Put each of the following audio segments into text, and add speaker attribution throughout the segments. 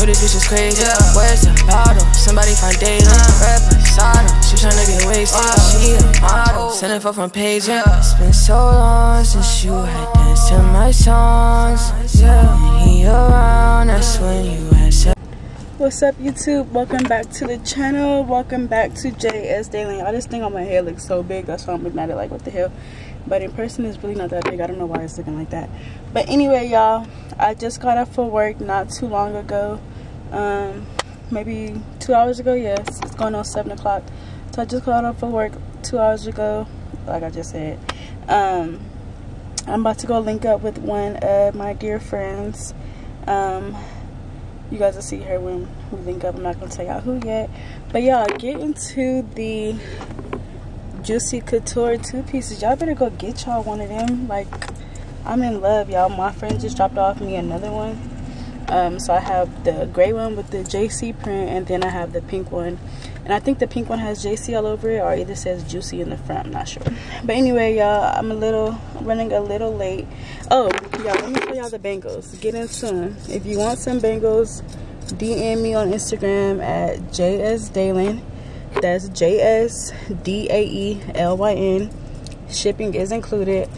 Speaker 1: Know this bitch is crazy. Where's the bottle? Somebody find Daisy. Red Posada. She tryna get wasted. She a model. Sending for from page. Yeah. It's been so long since you had danced to my songs. When he around, that's when you had said.
Speaker 2: What's up YouTube? Welcome back to the channel. Welcome back to JS Daelyn. I just think on my hair looks so big. That's why I'm looking at it like what the hell. But in person it's really not that big. I don't know why it's looking like that. But anyway y'all, I just got up for work not too long ago. Um, maybe two hours ago, yes. It's going on seven o'clock. So I just got up for work two hours ago, like I just said. Um, I'm about to go link up with one of my dear friends. Um, you guys will see her when we link up. I'm not gonna tell y'all who yet. But y'all get into the Juicy Couture two pieces. Y'all better go get y'all one of them. Like I'm in love, y'all. My friend just dropped off me another one. Um, so I have the gray one with the JC print, and then I have the pink one. And I think the pink one has JC all over it, or either says Juicy in the front. I'm not sure. But anyway, y'all, I'm a little running a little late. Oh, y'all, let me show y'all the bangles. Get in soon. If you want some bangles, DM me on Instagram at JS That's J S D A E L Y N. Shipping is included.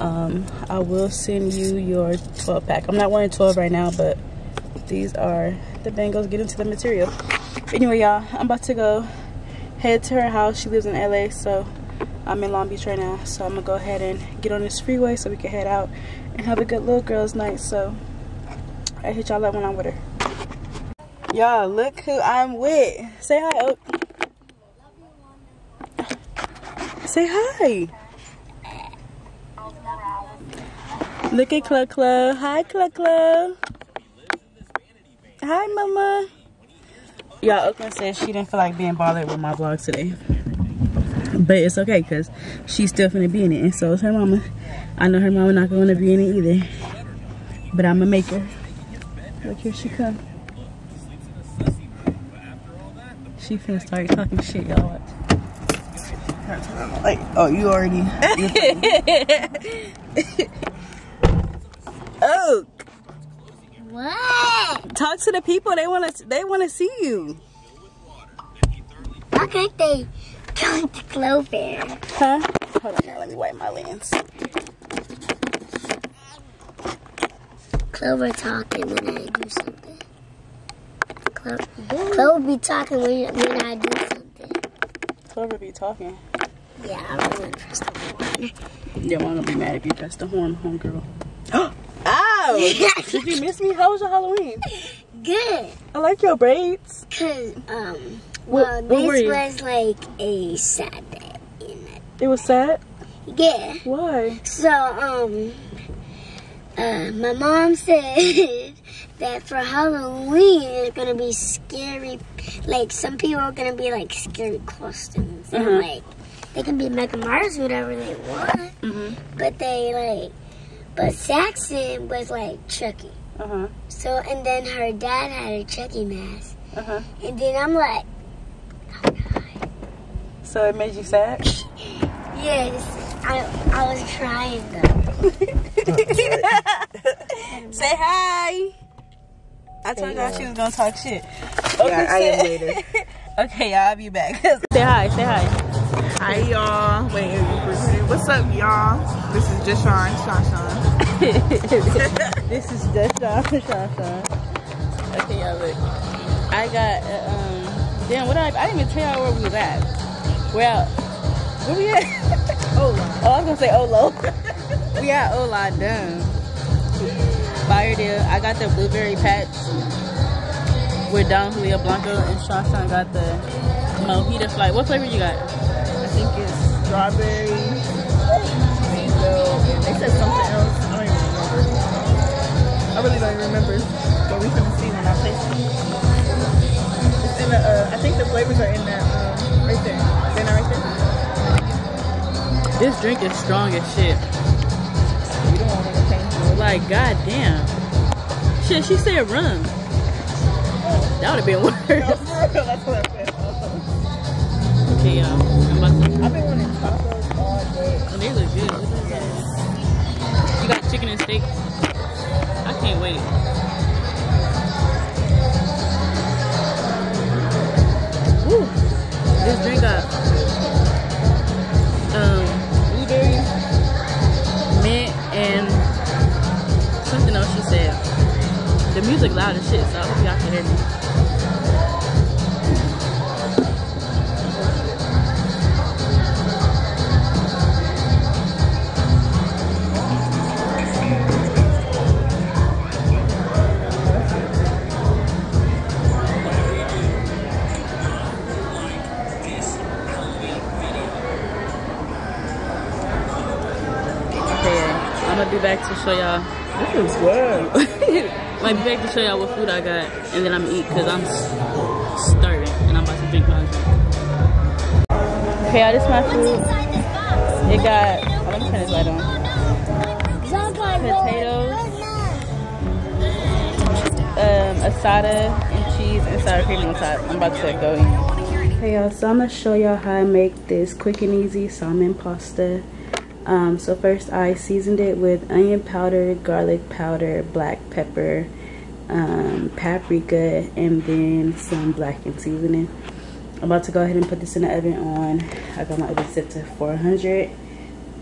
Speaker 2: Um, I will send you your 12 pack. I'm not wearing 12 right now, but these are the bangles. Get into the material. Anyway, y'all, I'm about to go head to her house. She lives in LA, so I'm in Long Beach right now. So I'm gonna go ahead and get on this freeway so we can head out and have a good little girls' night. So I hit y'all up when I'm with her. Y'all, look who I'm with. Say hi, Oak. Say hi. Look at Club Club. Hi, Club Club. Hi, Mama. Y'all, Oakland said she didn't feel like being bothered with my vlog today. But it's okay, because she's still gonna be in it. And so is her mama. I know her mama not going to be in it either. But I'm going to make her. Look, here she come. She finna start talking shit, y'all. Like, oh, you already. oh.
Speaker 3: What?
Speaker 2: Talk to the people. They wanna. They wanna see you.
Speaker 3: Why can't they come to Clover?
Speaker 2: Huh? Hold on, now. Let me wipe my lens.
Speaker 3: Clover talking when I do something. Clo Clover be talking when, when I do something.
Speaker 2: Clover be talking.
Speaker 3: Yeah, I'm gonna press the horn.
Speaker 2: Yeah, I'm gonna be mad if you press the horn, homegirl. Did you miss me? How was your Halloween?
Speaker 3: Good.
Speaker 2: I like your braids.
Speaker 3: Cause um, well,
Speaker 2: what
Speaker 3: this was like a sad day. In it.
Speaker 2: It was sad.
Speaker 3: Yeah.
Speaker 2: Why?
Speaker 3: So um, uh, my mom said that for Halloween it's gonna be scary. Like some people are gonna be like scary costumes. And
Speaker 2: Mhm.
Speaker 3: like they can be Michael Myers, whatever they want.
Speaker 2: Mhm.
Speaker 3: But they like, but Saxon was like Chucky.
Speaker 2: Uh huh.
Speaker 3: So and then her dad had a Chucky mask.
Speaker 2: Uh huh.
Speaker 3: And then I'm like,
Speaker 2: So it made you sad.
Speaker 3: yes, I I was trying though.
Speaker 2: Say hi. I told y'all she was gonna talk shit.
Speaker 4: Yeah, I am later.
Speaker 2: okay, y'all, I'll be back. say hi. Say hi.
Speaker 4: Hi y'all. Wait, what's up y'all? This is just Sean, Sean Sean.
Speaker 2: This is just Sean, Sean. Okay, y'all look. I got uh, um. Damn, what I? I didn't even tell y'all where we was at. We're out. Where we at?
Speaker 4: Ola.
Speaker 2: Oh, I was gonna say Olo. we at Ola, done. Fire deal. I got the blueberry patch with Don Julio Blanco and Sean got the mojito flight. What flavor you got?
Speaker 4: I think it's strawberry, mango, and they said something else. I really don't even remember. But we finna see when I taste it. It's in the, uh, I think the flavors are in that, um, right there. They're not right there?
Speaker 2: This drink is strong as shit.
Speaker 4: You don't want to change it.
Speaker 2: Like, goddamn. Shit, she said run. That would have been worse.
Speaker 4: No, that's what I said.
Speaker 2: Okay, y'all. I'm about to.
Speaker 4: I've been wanting tacos all day.
Speaker 2: Oh, they look good. That. You got chicken and steak? can't wait. Woo! This drink got um, blueberry, mint, and something else she said. The music loud as shit, so. Back to show y'all.
Speaker 4: This is good.
Speaker 2: Might be back to show y'all what food I got, and then I'm gonna eat because I'm starving and I'm about to drink my drink. Okay, y'all, this is my food. It got. Oh, let me turn this light on. Potatoes, um, asada and cheese and sour cream on top. I'm about to go eat. Hey y'all, so I'm gonna show y'all how I make this quick and easy salmon pasta. Um, so first I seasoned it with onion powder, garlic powder, black pepper, um, paprika, and then some blackened seasoning. I'm about to go ahead and put this in the oven on. I got my oven set to 400.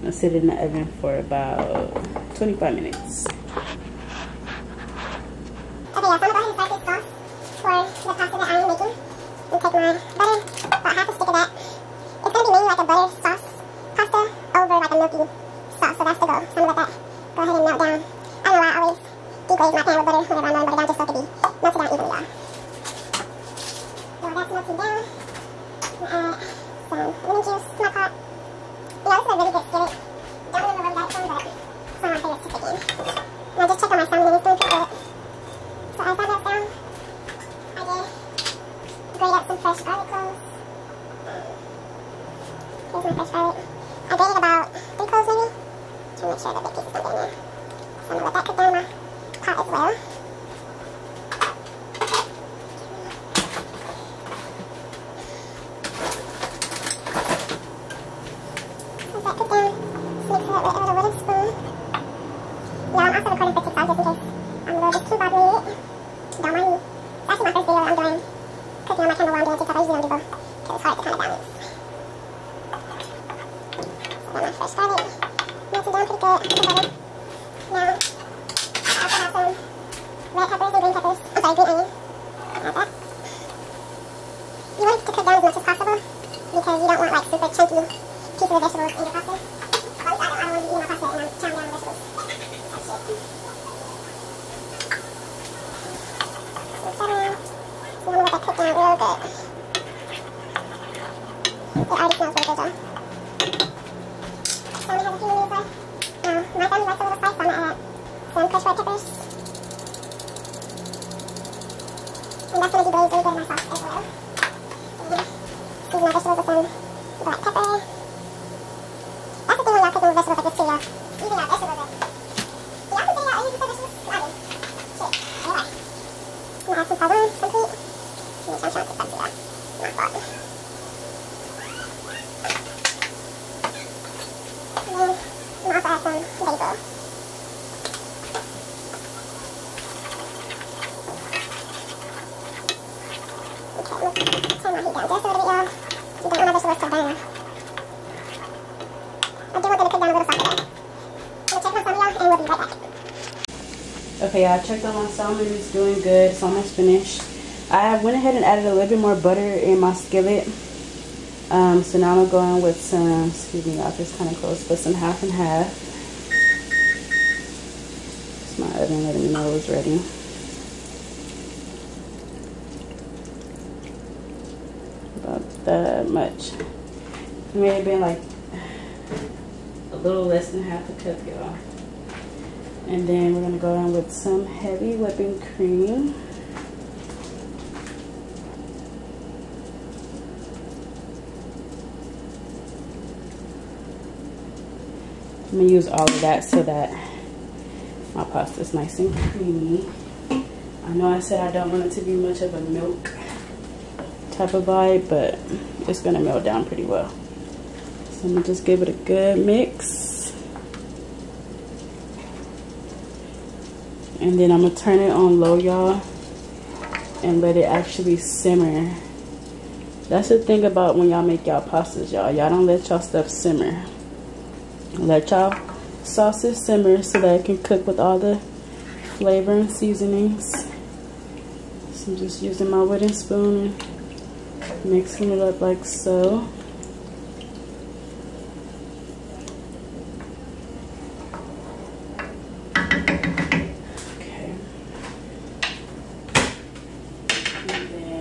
Speaker 2: I'll sit in the oven for about 25 minutes.
Speaker 5: Okay, yeah, so I'm gonna go ahead and start this sauce for the pasta that I'm making. And take my butter, about half a stick of that. It's gonna be mainly like a butter sauce pasta over like a milky sauce, so that's the goal. So I'm gonna let that go ahead and melt down. I don't know why I always deglaze my pan with butter whenever I'm melting butter down just so it can be melted down evenly, y'all. So that's melting down. I'm gonna add some lemon juice to my pot. You know, this is a really good skillet. Don't really know where we got it from, but it's one of my favorites to cook in. And I just checked on my salmon and it's doing pretty good. So as that melts down, I did grate up some fresh garlic cloves. Here's my fresh garlic. I grated about three cloves maybe. To make sure the big pieces don't get in there. So I'm gonna let that cook down in my pot as well. As that cook down, just mix it up with a wooden spoon. Yeah, I'm also recording for TikTok just in case I'm a little bit too bobbly with it. Don't mind me. It's actually my first video that I'm doing cooking on my camera while I'm doing TikTok. I usually don't do both because it's hard to kind of balance. So got my fresh garlic melted down pretty good. Put the butter. Now, I also have some red peppers and green peppers. I'm sorry, green onion. Add that. You want to cook down as much as possible because you don't want like super chunky pieces of vegetables in your pasta. I don't. Want to be my pasta and I'm chowing down vegetables. So I'm gonna let that a little. It already smells really good, y'all. So gonna have a few minutes left. Now, my family likes a little spice, so I'm gonna add some crushed red peppers. Deglaze really good in as well. And season vegetables with some black pepper. That's the thing when y'all cooking vegetables like this too, y'all. Vegetables y'all y'all vegetables? Shit. I'm gonna add some sazon, some. And I'm trying to y'all. My. And then I'm also add some basil. Okay, I'm gonna turn my heat down just a little bit, y'all. You don't want my vegetables to burn. I do want them to cook down a little softer though. I'm gonna check my salmon, y'all, and we'll be right back.
Speaker 2: Okay, I checked on my salmon. It's doing good. It's almost finished. I went ahead and added a little bit more butter in my skillet. Um, so now I'm going with some, excuse me, y'all, it's kind of close, but some half and half. It's my oven letting me know it was ready. About that much. It may have been like a little less than half a cup, y'all. And then we're gonna go in with some heavy whipping cream. I'm gonna use all of that so that my pasta is nice and creamy. I know I said I don't want it to be much of a milk type of vibe, but it's gonna melt down pretty well. So I'm gonna just give it a good mix. And then I'm gonna turn it on low, y'all, and let it actually simmer. That's the thing about when y'all make y'all pastas, y'all. Y'all don't let y'all stuff simmer. Let y'all sauces simmer so that it can cook with all the flavor and seasonings. So I'm just using my wooden spoon and mixing it up like so. Okay. And then,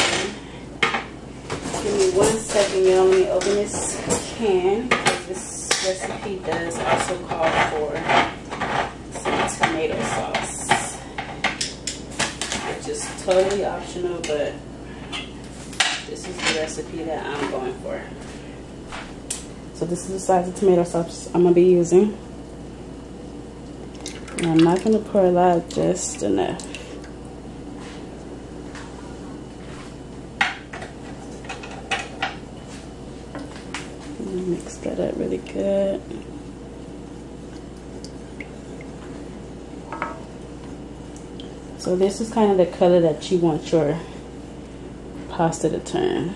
Speaker 2: give second, y'all. Let me open this can this recipe does also call for some tomato sauce, which is totally optional, but this is the recipe that I'm going for. So this is the size of tomato sauce I'm gonna be using. And I'm not gonna pour a lot, just enough. Mix that up really good. So this is kind of the color that you want your pasta to turn.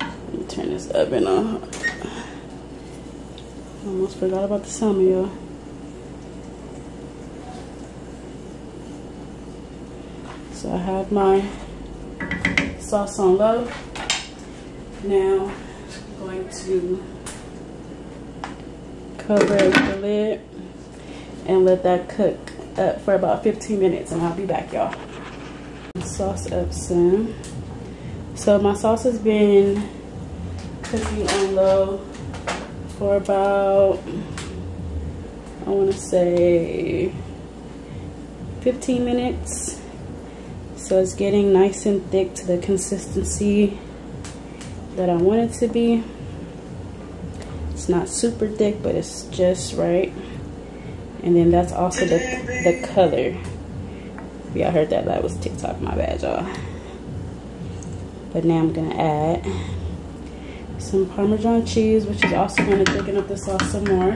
Speaker 2: Let me turn this oven on. Almost forgot about the salmon, y'all. So I have my sauce on low. Now going to cover the lid and let that cook up for about 15 minutes and I'll be back y'all. Sauce up soon. So my sauce has been cooking on low for about I want to say 15 minutes. So it's getting nice and thick to the consistency that I want it to be. It's not super thick, but it's just right. And then that's also the, the color. Y'all heard that, that was TikTok, my bad y'all. But now I'm gonna add some Parmesan cheese, which is also gonna thicken up the sauce some more.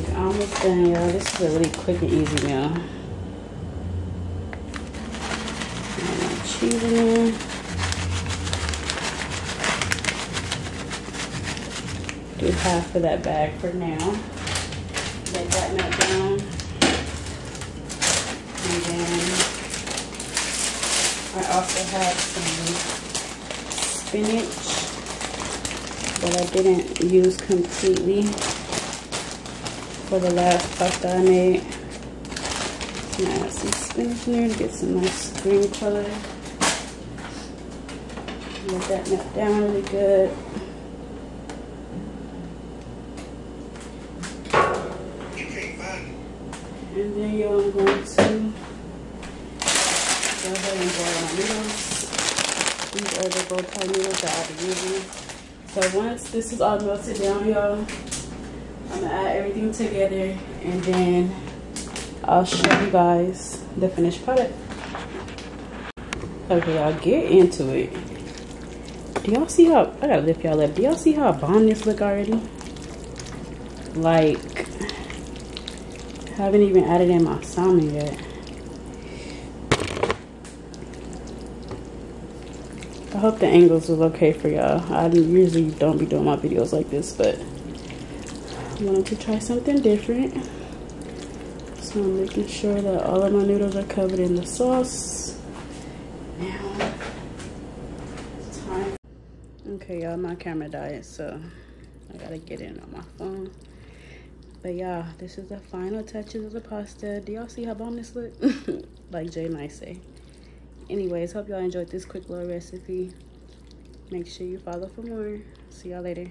Speaker 2: We're almost done, y'all. This is a really quick and easy meal. Add my there. do half of that bag for now. Let that melt down. And then I also have some spinach that I didn't use completely for the last pasta I made. I'm gonna add some spinach in to get some nice green color. Let that melt down really good. And then I'm going to go ahead and boil my noodles. These are the bow noodles that I'll be using. So once this is all melted down, y'all, I'm gonna add everything together and then I'll show you guys the finished product. Okay, I'll get into it. Do y'all see how, I gotta lift y'all up. Do y'all see how bomb this look already? Like, I haven't even added in my salmon yet. I hope the angles was okay for y'all. I usually don't be doing my videos like this, but I wanted to try something different. So I'm making sure that all of my noodles are covered in the sauce. Now, it's time. Okay, y'all, my camera died, so I gotta get in on my phone. But yeah, this is the final touches of the pasta. Do y'all see how bomb this look? like Jay Nice say. Anyways, hope y'all enjoyed this quick little recipe. Make sure you follow for more. See y'all later.